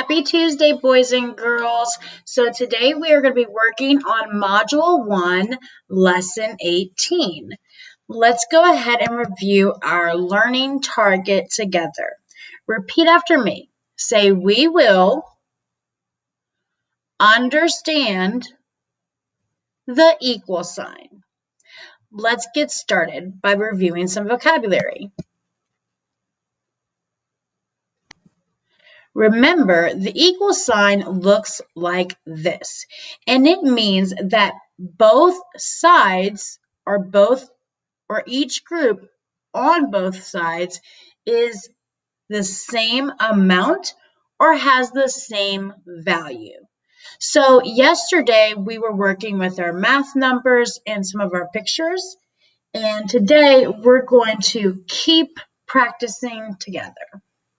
Happy Tuesday, boys and girls. So today we are going to be working on Module 1, Lesson 18. Let's go ahead and review our learning target together. Repeat after me. Say, we will understand the equal sign. Let's get started by reviewing some vocabulary. Remember, the equal sign looks like this, and it means that both sides or both or each group on both sides is the same amount or has the same value. So yesterday we were working with our math numbers and some of our pictures, and today we're going to keep practicing together.